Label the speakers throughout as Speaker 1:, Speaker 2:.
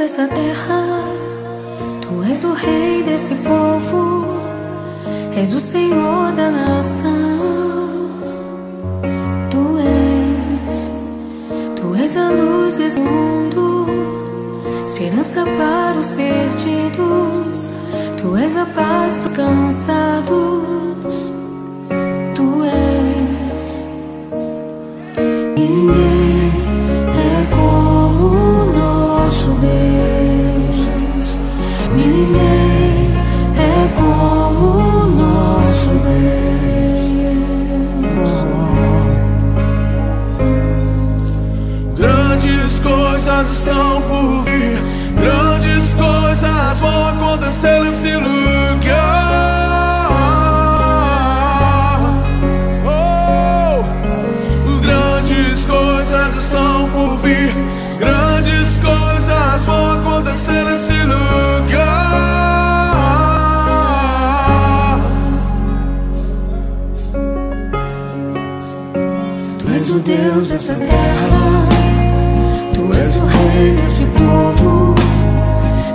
Speaker 1: dessa terra, tu és o rei desse povo, és o Senhor da nação. Tu és, tu és a luz desse mundo, esperança para os perdidos, tu és a paz para os cansados. Tu és. Ninguém
Speaker 2: Grandes coisas estão por vir, grandes coisas vão acontecer nesse lugar. Oh, grandes coisas estão por vir, grandes coisas vão acontecer nesse lugar.
Speaker 1: Tu és o Deus dessa terra, tu és o rei desse povo,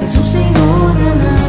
Speaker 1: és o Senhor da nação.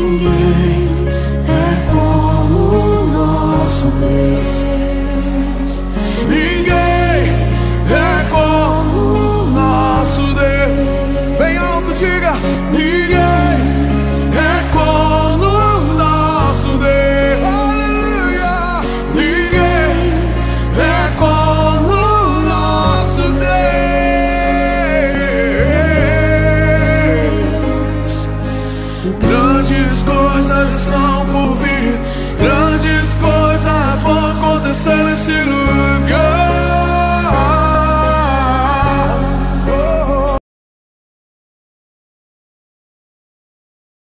Speaker 1: Ninguém é como o nosso Deus.
Speaker 2: Ninguém